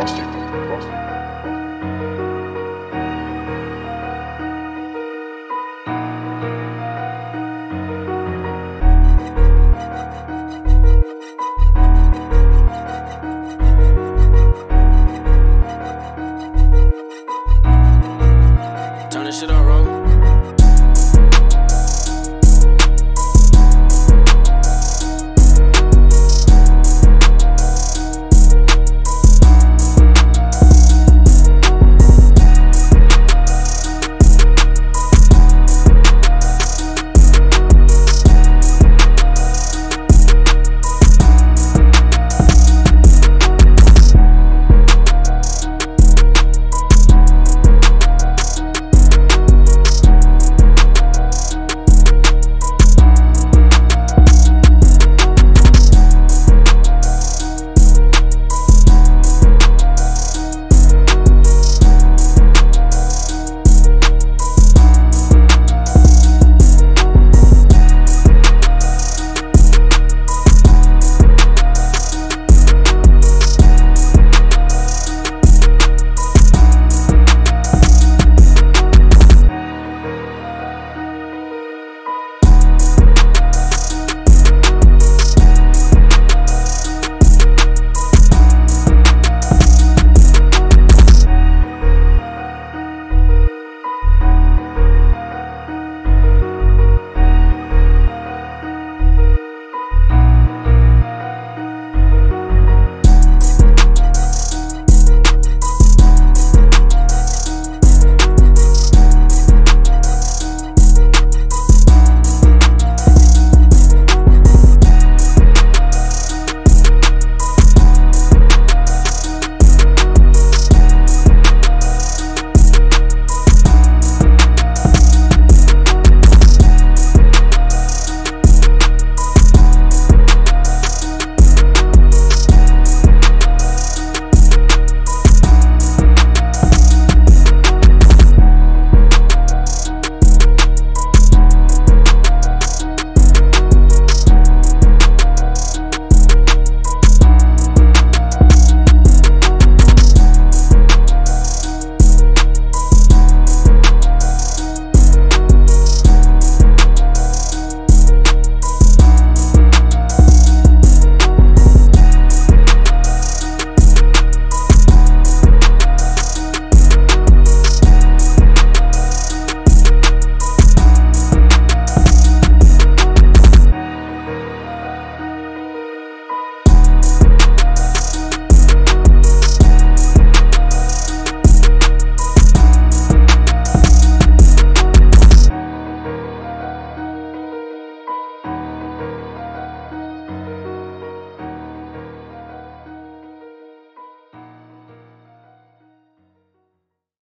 Fantastic.